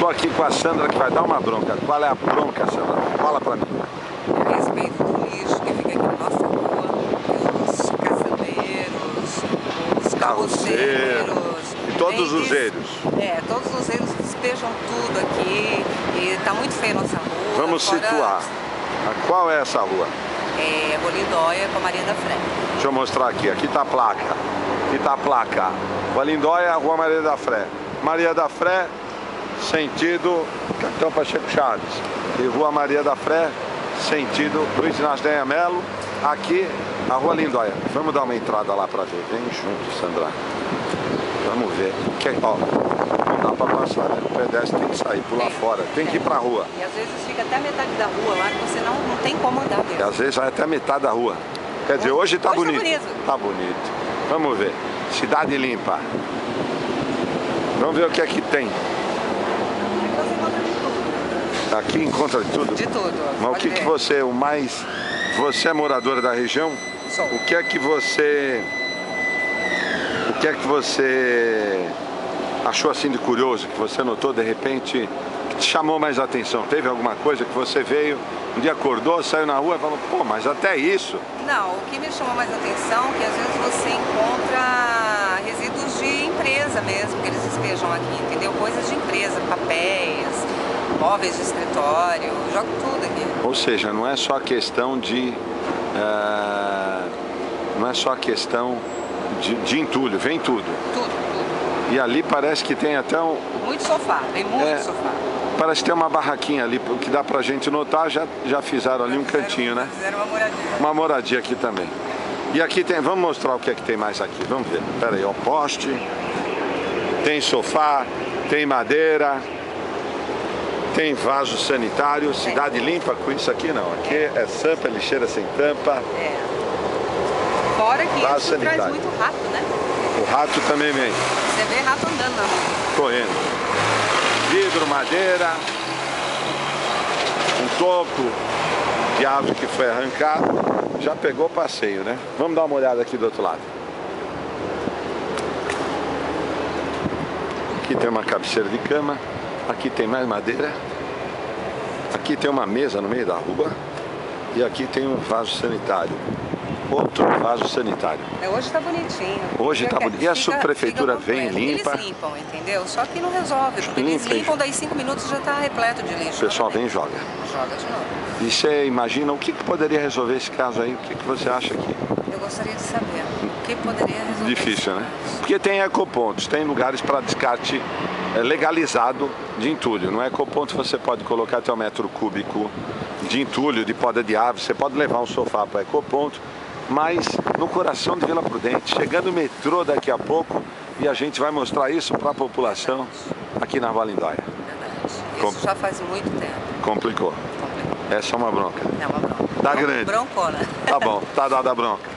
Estou aqui com a Sandra que vai dar uma bronca. Qual é a bronca, Sandra? Fala pra mim. a respeito do lixo que fica aqui na nossa rua, os caçadeiros, os carroceiros. E todos os eiros. É, todos os eiros despejam tudo aqui e tá muito feio a nossa rua. Vamos fora- situar. A- Qual é essa rua? É, Bolindóia com a Maria da Fé. Deixa eu mostrar aqui. Aqui tá a placa. Aqui tá a placa. Valindóia, Rua Maria da Fré. Maria da Fré, sentido Capitão Pacheco Chaves. E Rua Maria da Fré, sentido Luiz Inácio Denha Melo. Aqui, a Rua Lindóia. Vamos dar uma entrada lá pra ver. Vem junto, Sandra. Vamos ver. Que, ó, não dá pra passar, né? O pedestre tem que sair, pular Tem. fora. Tem que ir pra rua. E às vezes fica até a metade da rua lá que você não, não tem como andar E mesmo. às vezes vai até a metade da rua. Quer dizer, hoje tá Hoje tá bonito. bonito. Tá bonito. Vamos ver. Cidade limpa. Vamos ver o que é que tem. Você encontra de tudo. Aqui encontra de tudo. De tudo. Mas o que, que você, o mais. Você é moradora da região? Sou. O que é que você. O que é que você achou assim de curioso, que você notou de repente, que te chamou mais atenção? Teve alguma coisa que você veio, um dia acordou, saiu na rua e falou, pô, mas até isso. Não, o que me chamou mais atenção é que às vezes você encontra resíduos de empresa mesmo, que eles despejam aqui, entendeu? Coisas de móveis de escritório, jogo tudo aqui. Ou seja, não é só a questão de. eh, não é só a questão de, de entulho, vem tudo. Tudo, tudo. E ali parece que tem até um. Muito sofá, tem muito É. sofá. Parece que tem uma barraquinha ali, o que dá pra gente notar, já, já fizeram ali um Fizeram- cantinho, né? Fizeram uma moradia. Uma moradia aqui também. E aqui tem, vamos mostrar o que é que tem mais aqui, vamos ver. Pera aí, ó, poste, tem sofá, tem madeira, tem vaso sanitário, cidade limpa com isso aqui não. Aqui é sampa, lixeira sem tampa, É. Fora que Vaso isso sanitário. traz muito rato, né? o rato também vem Você vê rato andando na rua. correndo. Vidro, madeira, um toco de árvore que foi arrancado, já pegou passeio, né? Vamos dar uma olhada aqui do outro lado. Aqui tem uma cabeceira de cama, aqui tem mais madeira, aqui tem uma mesa no meio da rua e aqui tem um vaso sanitário. Outro vaso sanitário. É, Hoje tá bonitinho. Hoje tá Fica- bonito. E a subprefeitura vem, completo. limpa? Eles limpam, entendeu? Só que não resolve, porque eles Limpa e- limpam, daí cinco minutos já tá repleto de lixo. O pessoal vem e joga. Joga de novo. E você imagina o que, que poderia resolver esse caso aí? O que, que você acha que gostaria de saber o que poderia resolver. difícil, né? Porque tem ecopontos, tem lugares para descarte é, legalizado de entulho. No ecoponto você pode colocar até um metro cúbico de entulho, de poda de árvore. Você pode levar um sofá para ecoponto, mas no coração de Vila Prudente, chegando o metrô daqui a pouco e a gente vai mostrar isso para a população aqui na Valindóia. Com- Isso já faz muito tempo. Complicou. Essa é uma bronca. É uma bronca. Tá grande. Broncona. Tá bom, tá dada a bronca.